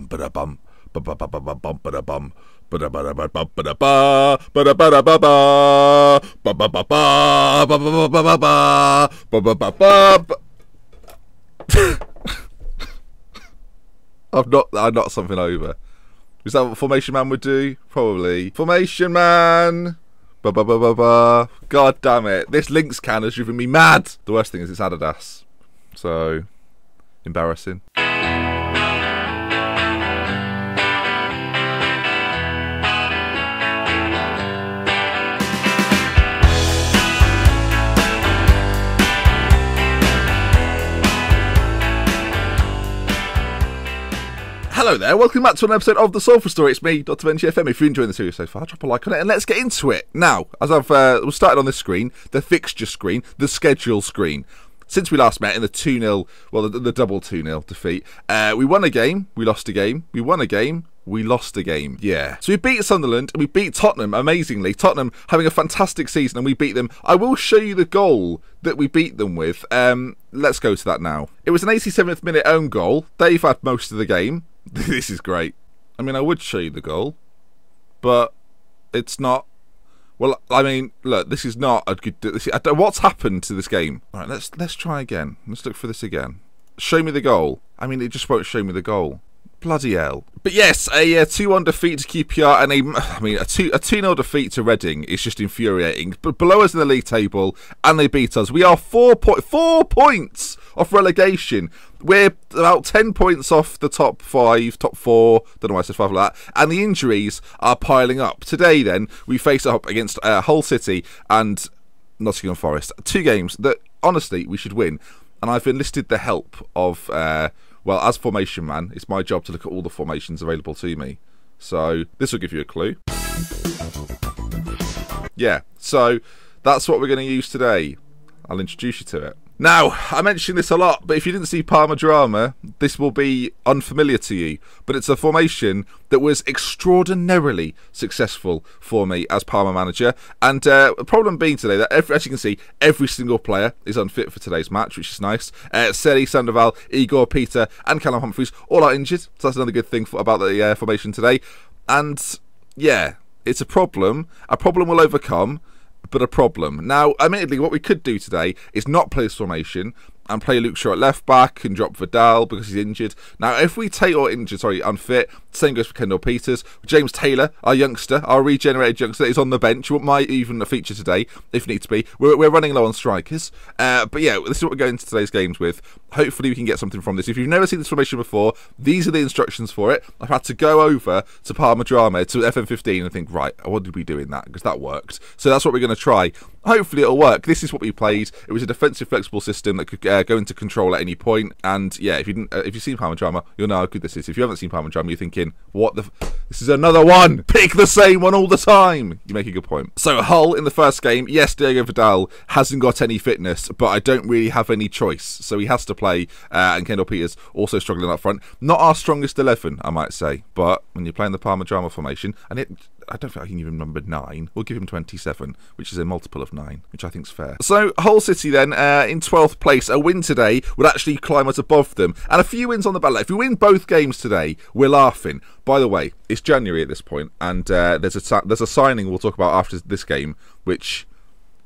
bum ba da bum ba ba ba ba ba bum ba da bum ba da ba da ba bum ba da ba ba da ba da ba ba ba ba ba ba ba ba ba ba ba ba ba ba ba ba I've not I knocked something over. Is that what Formation Man would do? Probably. Formation Man! Ba ba ba ba ba. God damn it. This Lynx can has driven me mad. The worst thing is it's Adidas. So, embarrassing. Hello there, welcome back to an episode of The Salford Story. It's me, Dr. Benjy FM. If you're enjoying the series so far, drop a like on it and let's get into it. Now, as I've uh, we started on this screen, the fixture screen, the schedule screen. Since we last met in the 2 0, well, the, the double 2 0 defeat, uh, we won a game, we lost a game, we won a game, we lost a game. Yeah. So we beat Sunderland and we beat Tottenham amazingly. Tottenham having a fantastic season and we beat them. I will show you the goal that we beat them with. Um, let's go to that now. It was an 87th minute own goal. They've had most of the game. this is great. I mean, I would show you the goal, but it's not. Well, I mean, look, this is not a good. This, I don't- what's happened to this game? All right, let's let's try again. Let's look for this again. Show me the goal. I mean, it just won't show me the goal. Bloody hell! But yes, a uh, two-one defeat to QPR and a, I mean, a two a two-nil defeat to Reading is just infuriating. But below us in the league table, and they beat us. We are four point four points off relegation. We're about ten points off the top five, top four. Don't know why I said five like that. And the injuries are piling up. Today, then we face up against uh, Hull City and Nottingham Forest. Two games that honestly we should win. And I've enlisted the help of, uh, well, as formation man, it's my job to look at all the formations available to me. So this will give you a clue. Yeah, so that's what we're going to use today. I'll introduce you to it. Now, I mention this a lot, but if you didn't see Parma Drama, this will be unfamiliar to you. But it's a formation that was extraordinarily successful for me as Parma manager. And uh, the problem being today that, every, as you can see, every single player is unfit for today's match, which is nice. Uh, Seri, Sandoval, Igor, Peter, and Callum Humphreys all are injured. So that's another good thing for, about the uh, formation today. And yeah, it's a problem. A problem we'll overcome but a problem. Now, admittedly, what we could do today is not play this formation and play Luke Shaw at left back and drop Vidal because he's injured. Now, if we take or injured, sorry, unfit, same goes for Kendall Peters. James Taylor, our youngster, our regenerated youngster, is on the bench. What might even a feature today if need to be. We're, we're running low on strikers, uh, but yeah, this is what we're going into today's games with. Hopefully, we can get something from this. If you've never seen this formation before, these are the instructions for it. I've had to go over to Parma Drama to FM15 and think, right, what did we do in that? Because that worked. So that's what we're going to try. Hopefully, it'll work. This is what we played. It was a defensive, flexible system that could uh, go into control at any point. And yeah, if you didn't, uh, if you've seen Parma Drama, you'll know how good this is. If you haven't seen Parma Drama, you're thinking, what the? F- this is another one. Pick the same one all the time. You make a good point. So Hull in the first game, yes, Diego Vidal hasn't got any fitness, but I don't really have any choice. So he has to play. Uh, and Kendall Peters also struggling up front. Not our strongest eleven, I might say. But when you're playing the Parma Drama formation, and it, I don't think I can give him number nine. We'll give him 27, which is a multiple of nine, which I think is fair. So Hull City then uh, in 12th place. A win today would actually climb us above them, and a few wins on the ballot. If we win both games today, we're laughing. By the way, it's January at this point, and uh, there's a there's a signing we'll talk about after this game, which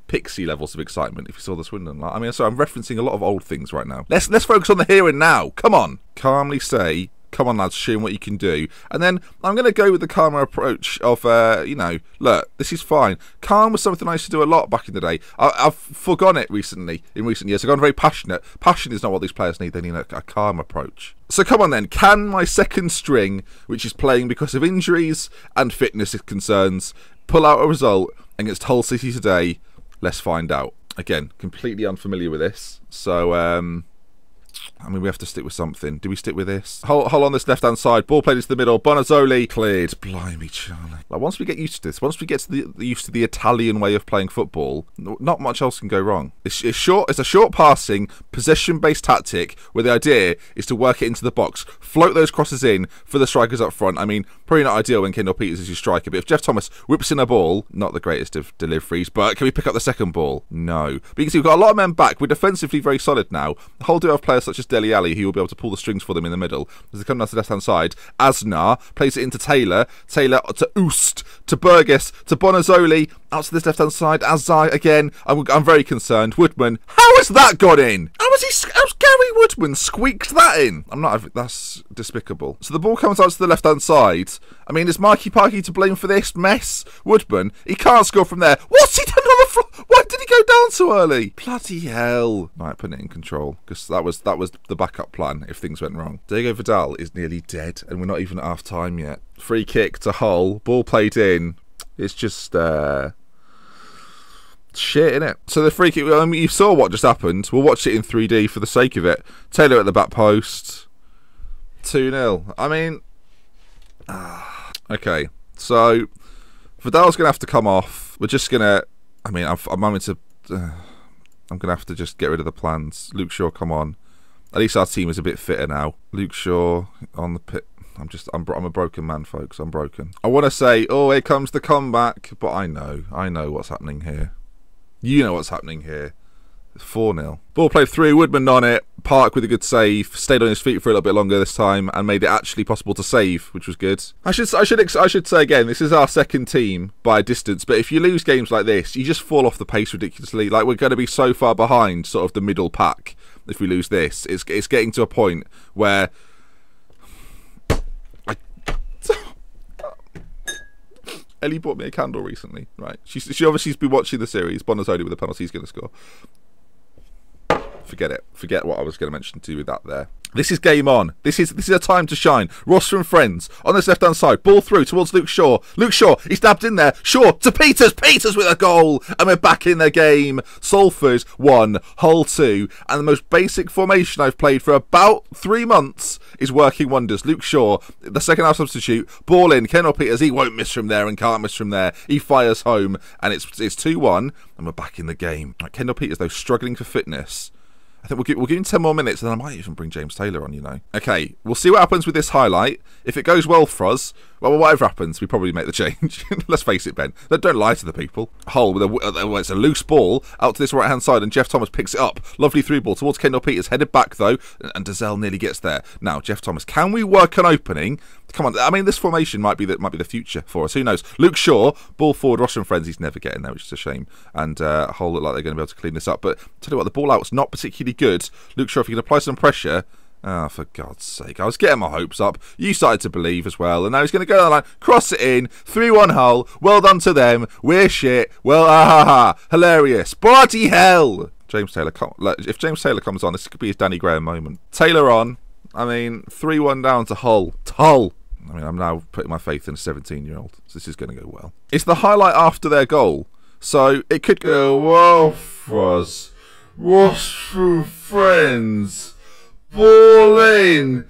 pixie levels of excitement if you saw the Swindon. I mean, so I'm referencing a lot of old things right now. Let's let's focus on the here and now. Come on, calmly say, "Come on, lads, show 'em what you can do." And then I'm going to go with the calmer approach of, uh, you know, look, this is fine. Calm was something I used to do a lot back in the day. I, I've forgone it recently in recent years. I've gone very passionate. Passion is not what these players need. They need a, a calm approach. So come on then, can my second string, which is playing because of injuries and fitness concerns, pull out a result against Hull City today? Let's find out. Again, completely unfamiliar with this. So, um, I mean, we have to stick with something. Do we stick with this? Hold, Hull on this left hand side. Ball played into the middle. Bonazzoli cleared. Blimey, Charlie. Like, once we get used to this, once we get to the, the used to the Italian way of playing football, not much else can go wrong. It's, it's short. It's a short passing, possession based tactic where the idea is to work it into the box, float those crosses in for the strikers up front. I mean, probably not ideal when Kendall Peters is your striker, but if Jeff Thomas whips in a ball, not the greatest of deliveries, but can we pick up the second ball? No. But you can see we've got a lot of men back. We're defensively very solid now. Hull do have players such as Deli will be able to pull the strings for them in the middle. As they come down to the left hand side, Asnar plays it into Taylor. Taylor to Oost, to Burgess, to Bonazzoli. Out to this left hand side, Azai again. I'm, I'm very concerned. Woodman, how has that got in? How has he? How's Gary Woodman squeaked that in? I'm not. That's despicable. So the ball comes out to the left hand side. I mean, is Mikey Parky to blame for this mess? Woodman, he can't score from there. What's he done on the floor? Why did he go down so early? Bloody hell! Right, putting it in control because that was that was the backup plan if things went wrong. Diego Vidal is nearly dead, and we're not even at half time yet. Free kick to Hull. Ball played in. It's just. uh shit in it. So the free kick. I mean, you saw what just happened. We'll watch it in 3D for the sake of it. Taylor at the back post. 2 0. I mean. okay. So Vidal's going to have to come off. We're just going to. I mean, I'm, I'm having to. Uh, I'm going to have to just get rid of the plans. Luke Shaw, come on. At least our team is a bit fitter now. Luke Shaw on the pit. I'm just, I'm, I'm a broken man, folks. I'm broken. I want to say, oh, here comes the comeback, but I know, I know what's happening here. You know what's happening here. 4 0. Ball played through, Woodman on it. Park with a good save, stayed on his feet for a little bit longer this time, and made it actually possible to save, which was good. I should, I should, I should say again, this is our second team by a distance. But if you lose games like this, you just fall off the pace ridiculously. Like we're going to be so far behind, sort of the middle pack. If we lose this, it's it's getting to a point where Ellie bought me a candle recently, right? She, she obviously's been watching the series. Bonazzoli with the penalty, he's going to score. Forget it. Forget what I was going to mention to you with that there. This is game on. This is this is a time to shine. Ross from Friends on this left hand side. Ball through towards Luke Shaw. Luke Shaw, he's dabbed in there. Shaw to Peters. Peters with a goal. And we're back in the game. Salford 1, Hull 2. And the most basic formation I've played for about three months is working wonders. Luke Shaw, the second half substitute. Ball in. Kendall Peters, he won't miss from there and can't miss from there. He fires home. And it's it's 2 1. And we're back in the game. Kendall Peters, though, struggling for fitness. I think we'll give, we'll give him 10 more minutes and then I might even bring James Taylor on, you know. Okay, we'll see what happens with this highlight. If it goes well for us, well, whatever happens, we probably make the change. Let's face it, Ben. Don't lie to the people. Hull with a, uh, it's a loose ball out to this right hand side, and Jeff Thomas picks it up. Lovely through ball towards Kendall Peters, headed back though, and Dazelle nearly gets there. Now, Jeff Thomas, can we work an opening? Come on, I mean, this formation might be the might be the future for us. Who knows? Luke Shaw, ball forward, Ross and friends. He's never getting there, which is a shame. And uh, Hull look like they're going to be able to clean this up. But tell you what, the ball out's not particularly good. Luke Shaw, if you can apply some pressure. Oh, for God's sake. I was getting my hopes up. You started to believe as well. And now he's going to go down the line, cross it in, 3 1 Hull. Well done to them. We're shit. Well, ah ha ha. Hilarious. Bloody hell. James Taylor, if James Taylor comes on, this could be his Danny Graham moment. Taylor on. I mean, 3 1 down to Hull. Hull. I mean, I'm now putting my faith in a 17 year old. So this is going to go well. It's the highlight after their goal. So it could go well for us. Ross through friends. In.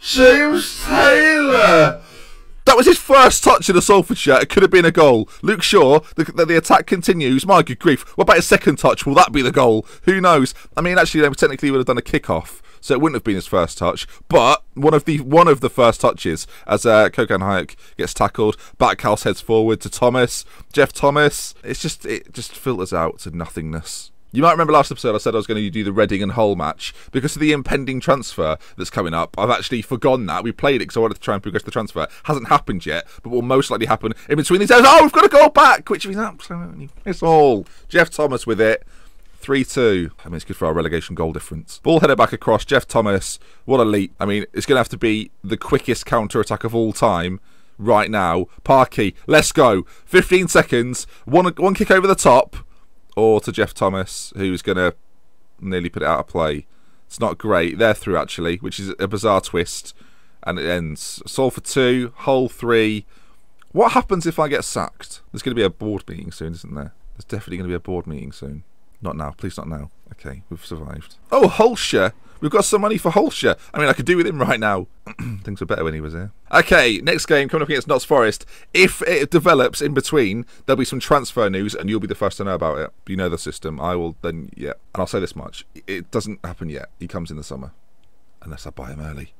James Taylor. That was his first touch in a Salford shirt. It could have been a goal. Luke Shaw, the, the, the, attack continues. My good grief. What about his second touch? Will that be the goal? Who knows? I mean, actually, they technically, would have done a kick-off, so it wouldn't have been his first touch. But one of the one of the first touches as uh, Kokan Hayek gets tackled. Backhouse heads forward to Thomas. Jeff Thomas. It's just it just filters out to nothingness. You might remember last episode I said I was going to do the Reading and Hull match because of the impending transfer that's coming up. I've actually forgotten that. We played it because I wanted to try and progress the transfer. Hasn't happened yet, but will most likely happen in between these days. Oh, we've got to go back, which means absolutely it's all. Jeff Thomas with it. 3 2. I mean, it's good for our relegation goal difference. Ball headed back across. Jeff Thomas. What a leap. I mean, it's going to have to be the quickest counter attack of all time right now. Parky, let's go. 15 seconds. One, one kick over the top or to Jeff Thomas, who's going to nearly put it out of play. It's not great. They're through, actually, which is a bizarre twist. And it ends. Salford two, Hull three. What happens if I get sacked? There's going to be a board meeting soon, isn't there? There's definitely going to be a board meeting soon. Not now. Please not now. Okay, we've survived. Oh, Hulsher We've got some money for Holscher. I mean, I could do with him right now. Things were better when he was here. Okay, next game coming up against Notts Forest. If it develops in between, there'll be some transfer news, and you'll be the first to know about it. You know the system. I will then, yeah. And I'll say this much: it doesn't happen yet. He comes in the summer, unless I buy him early.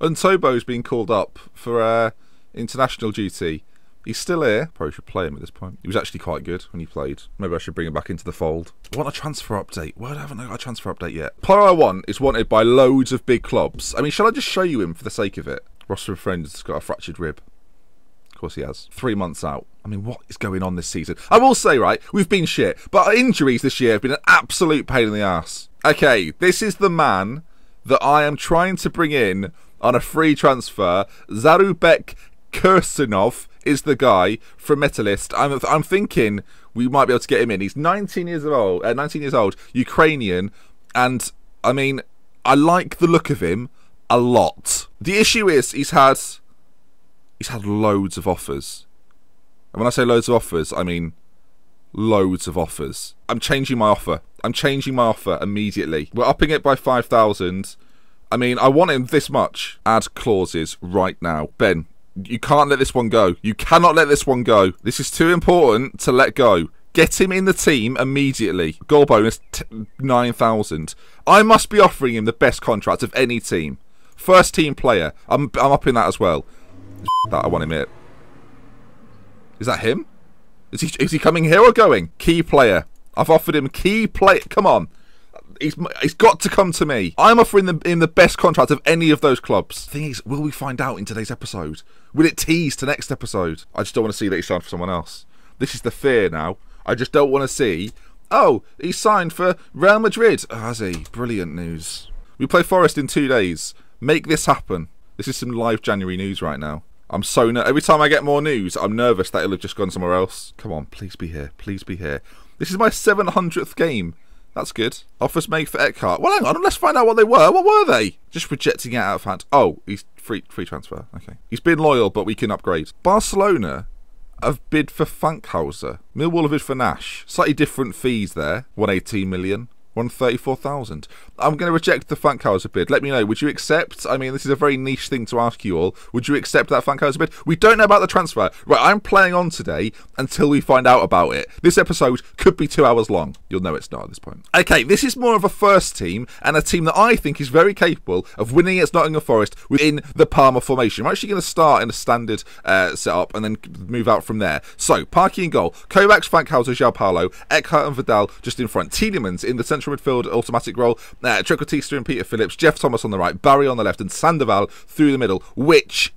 And Tobo's been called up for uh, international duty. He's still here. Probably should play him at this point. He was actually quite good when he played. Maybe I should bring him back into the fold. I want a transfer update. Why haven't I got a transfer update yet? Player I want is wanted by loads of big clubs. I mean, shall I just show you him for the sake of it? Roster of friends has got a fractured rib. Of course he has. Three months out. I mean, what is going on this season? I will say, right, we've been shit, but our injuries this year have been an absolute pain in the ass. Okay, this is the man that I am trying to bring in on a free transfer. Zarubek Kursanov is the guy from Metalist. I'm, I'm thinking we might be able to get him in. He's 19 years old, uh, 19 years old, Ukrainian, and I mean, I like the look of him a lot. The issue is he's had he's had loads of offers. And when I say loads of offers, I mean loads of offers. I'm changing my offer. I'm changing my offer immediately. We're upping it by 5,000. I mean, I want him this much. Add clauses right now. Ben, you can't let this one go. You cannot let this one go. This is too important to let go. Get him in the team immediately. Goal bonus 9,000. I must be offering him the best contract of any team. First team player. I'm, I'm up in that as well. That I want him here. Is that him? Is he, is he coming here or going? Key player. I've offered him key play. Come on. He's, got to come to me. I'm offering him in the best contract of any of those clubs. Thing is, will we find out in today's episode? Will it tease to next episode? I just don't want to see that he signed for someone else. This is the fear now. I just don't want to see. Oh, he signed for Real Madrid. Oh, has he? Brilliant news. We play Forest in two days. Make this happen. This is some live January news right now. I'm so ner- every time I get more news, I'm nervous that it'll have just gone somewhere else. Come on, please be here. Please be here. This is my 700th game. That's good. Offers made for Eckhart. Well, hang on. Let's find out what they were. What were they? Just rejecting it out of hand. Oh, he's free free transfer. Okay. He's been loyal, but we can upgrade. Barcelona have bid for Fankhauser. Millwall have bid for Nash. Slightly different fees there. 118 million. 134,000. I'm going to reject the Fankhauser bid. Let me know. Would you accept? I mean, this is a very niche thing to ask you all. Would you accept that Fankhauser bid? We don't know about the transfer. Right, I'm playing on today until we find out about it. This episode could be two hours long. You'll know it's not at this point. Okay, this is more of a first team and a team that I think is very capable of winning against Nottingham Forest within the Parma formation. I'm actually going to start in a standard uh, setup and then move out from there. So, Parky in goal. Kovacs, Fankhauser, João Paulo, Eckhart and Vidal just in front. Tielemans in the central midfield automatic role. Uh, Trequartista and Peter Phillips, Jeff Thomas on the right, Barry on the left, and Sandoval through the middle, which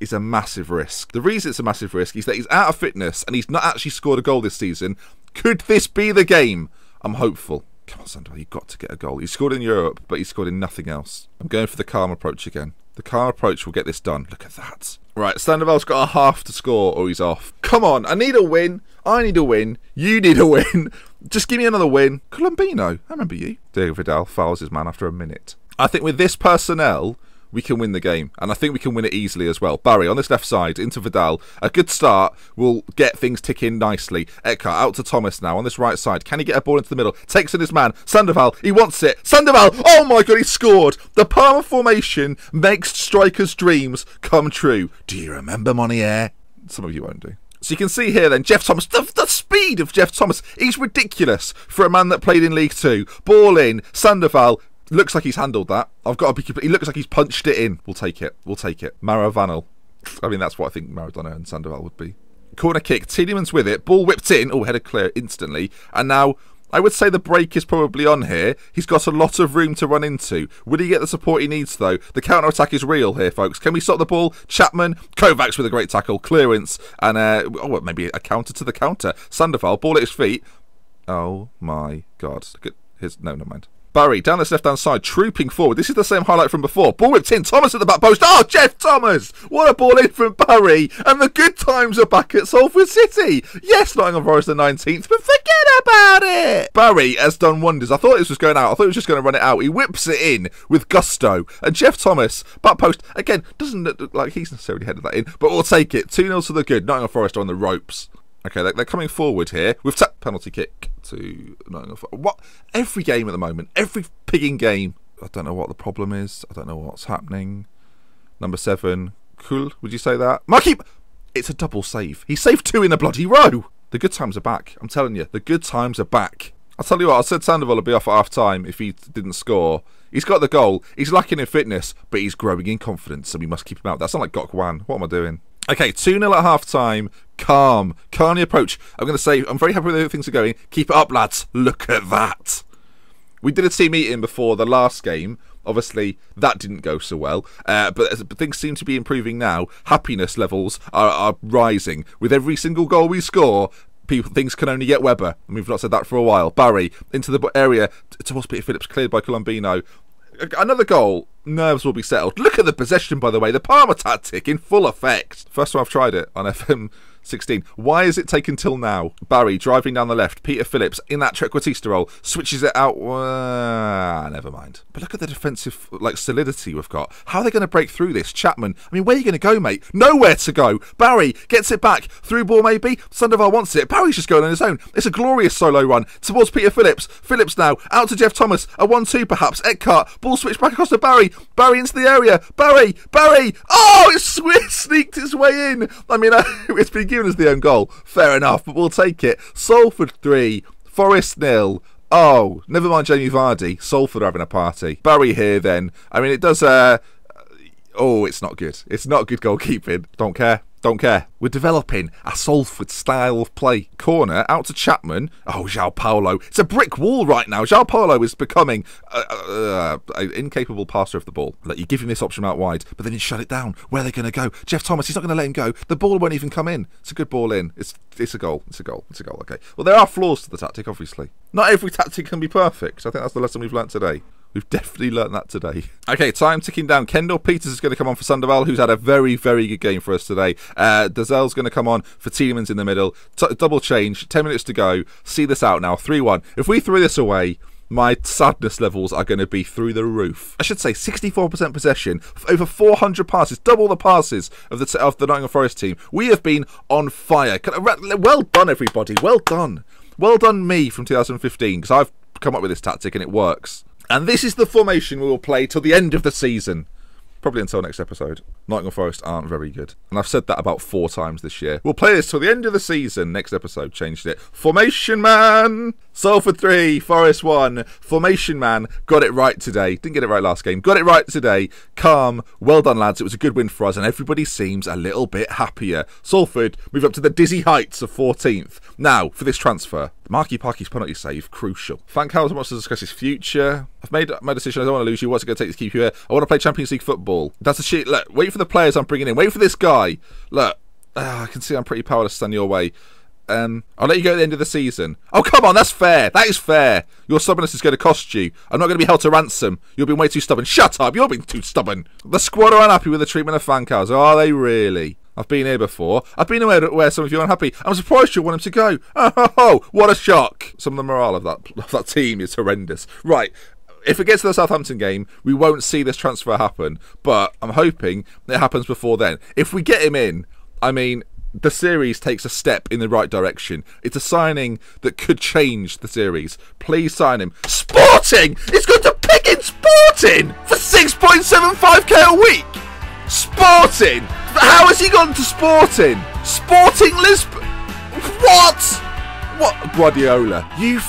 is a massive risk. The reason it's a massive risk is that he's out of fitness and he's not actually scored a goal this season. Could this be the game? I'm hopeful. Come on, Sandoval, you've got to get a goal. He scored in Europe, but he scored in nothing else. I'm going for the calm approach again. The calm approach will get this done. Look at that. Right, Sandoval's got a half to score or he's off. Come on, I need a win. I need a win. You need a win. Just give me another win. Colombino, I remember you. Diego Vidal fouls his man after a minute. I think with this personnel, we can win the game. And I think we can win it easily as well. Barry on this left side into Vidal. A good start will get things ticking nicely. Eckhart out to Thomas now on this right side. Can he get a ball into the middle? Takes in his man. Sandoval, he wants it. Sandoval, oh my god, he scored. The Parma formation makes strikers' dreams come true. Do you remember Monier? Some of you won't do. So you can see here then, Jeff Thomas, the, the, speed of Jeff Thomas, he's ridiculous for a man that played in League Two. Ball in, Sandoval, looks like he's handled that. I've got to be. He looks like he's punched it in. We'll take it. We'll take it. Maravanel. I mean, that's what I think Maradona and Sandoval would be. Corner kick. Tielemans with it. Ball whipped in. Oh, headed clear instantly. And now I would say the break is probably on here. He's got a lot of room to run into. Would he get the support he needs, though? The counter attack is real here, folks. Can we stop the ball? Chapman, Kovacs with a great tackle, clearance, and uh, oh, maybe a counter to the counter. Sandoval, ball at his feet. Oh my god. Look at his. No, never mind. Barry down this left hand side, trooping forward. This is the same highlight from before. Ball whipped in. Thomas at the back post. Oh, Jeff Thomas! What a ball in from Barry. And the good times are back at Salford City. Yes, Nottingham Forest the 19th, but forget about it. Barry has done wonders. I thought this was going out. I thought he was just going to run it out. He whips it in with gusto. And Jeff Thomas, back post, again, doesn't look like he's necessarily headed that in, but we'll take it. 2 0 to the good. Nottingham Forest are on the ropes. Okay, they're, coming forward here with tap penalty kick to Nottingham. What every game at the moment, every pigging game. I don't know what the problem is. I don't know what's happening. Number seven, cool. Would you say that? Marky, it's a double save. He saved two in a bloody row. The good times are back. I'm telling you, the good times are back. I'll tell you what, I said Sandoval would be off at half time if he didn't score. He's got the goal. He's lacking in fitness, but he's growing in confidence, so we must keep him out. That's not like Gok Wan. What am I doing? Okay, 2 0 at half time. Calm. Calmly approach. I'm going to say, I'm very happy with the way things are going. Keep it up, lads. Look at that. We did a team meeting before the last game. Obviously, that didn't go so well. Uh, but, things seem to be improving now. Happiness levels are, are rising. With every single goal we score, people things can only get Webber. And we've not said that for a while. Barry into the area towards Peter Phillips, cleared by Colombino. Another goal. Nerves will be settled. Look at the possession, by the way. The Parma tactic in full effect. First time I've tried it on FM 16. Why is it taken till now? Barry driving down the left. Peter Phillips in that trequartista role switches it out. Uh, never mind. But look at the defensive like solidity we've got. How are they going to break through this? Chapman. I mean, where are you going to go, mate? Nowhere to go. Barry gets it back through ball maybe. Sandoval wants it. Barry's just going on his own. It's a glorious solo run towards Peter Phillips. Phillips now out to Jeff Thomas. A one-two perhaps. Eckhart ball switch back across to Barry. Barry into the area. Barry. Barry. Oh, it's sneaked its way in. I mean, it's been given as the own goal. Fair enough, but we'll take it. Salford 3, Forest nil. Oh, never mind Jamie Vardy. Salford are having a party. Barry here then. I mean, it does. Uh, oh, it's not good. It's not good goalkeeping. Don't care. Don't care. We're developing a Salford style of play. Corner out to Chapman. Oh, João Paulo. It's a brick wall right now. João Paulo is becoming an incapable passer of the ball. Like you give him this option out wide, but then you shut it down. Where are they going to go? Jeff Thomas. He's not going to let him go. The ball won't even come in. It's a good ball in. It's it's a goal. It's a goal. It's a goal. Okay. Well, there are flaws to the tactic, obviously. Not every tactic can be perfect. I think that's the lesson we've learnt today. We've definitely learnt that today. Okay, time ticking down. Kendall Peters is going to come on for Sandoval, who's had a very, very good game for us today. Uh, Dazel's going to come on for Tielemans in the middle. T double change. 10 minutes to go. See this out now. 3 1. If we throw this away, my sadness levels are going to be through the roof. I should say 64% possession, over 400 passes, double the passes of the of the Nottingham Forest team. We have been on fire. Well done, everybody. Well done. Well done, me from 2015, because I've come up with this tactic and it works. And this is the formation we will play till the end of the season. Probably until next episode. Nottingham Forest aren't very good. And I've said that about four times this year. We'll play this till the end of the season. Next episode changed it. Formation Man! Salford 3, Forest 1. Formation Man got it right today. Didn't get it right last game. Got it right today. Calm. Well done, lads. It was a good win for us, and everybody seems a little bit happier. Salford move up to the dizzy heights of 14th. Now, for this transfer, Marky Parky's penalty save, crucial. Fankhauser wants to discuss his future. I've made my decision. I don't want to lose you. What's it going to take to keep you here? I want to play Champions League football. That's a shit. Look, wait for the players I'm bringing in. Wait for this guy. Look, uh, I can see I'm pretty powerless to stand your way. Um, I'll let you go at the end of the season. Oh, come on, that's fair. That is fair. Your stubbornness is going to cost you. I'm not going to be held to ransom. You've been way too stubborn. Shut up. You're being too stubborn. The squad are unhappy with the treatment of Fankhauser. Are they really? I've been here before. I've been aware where some of you are unhappy. I'm surprised you want him to go. Oh, ho, ho, what a shock. Some of the morale of that, of that team is horrendous. Right, if it gets to the Southampton game, we won't see this transfer happen. But I'm hoping it happens before then. If we get him in, I mean, the series takes a step in the right direction. It's a signing that could change the series. Please sign him. Sporting! It's going to pick in Sporting for 6.75k a week! Sporting! How has he gone to Sporting? Sporting Lisbon? What? What? Guardiola, you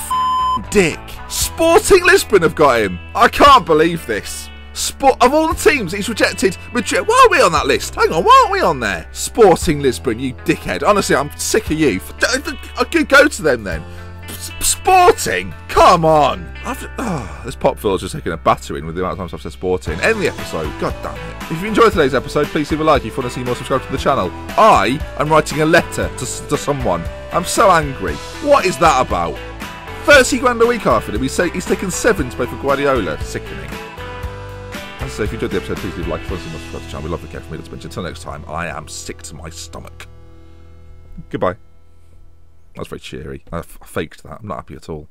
dick. Sporting Lisbon have got him. I can't believe this. Sport of all the teams he's rejected, Madrid. Why are we on that list? Hang on, why aren't we on there? Sporting Lisbon, you dickhead. Honestly, I'm sick of you. I could go to them then. Sporting? Come on. Oh, this pop filler's just taking a battering with the amount of times I've said sporting. End the episode. God damn it. If you enjoyed today's episode, please leave a like. If you want to see more, subscribe to the channel. I am writing a letter to, to someone. I'm so angry. What is that about? 30 grand a week after him. He's, he's taken seven to play for Guardiola. Sickening. I say, if you enjoyed the episode, please leave a like. If us to the channel. We love the care from me. Until next time, I am sick to my stomach. Goodbye. That's very cheery. I faked that. I'm not happy at all.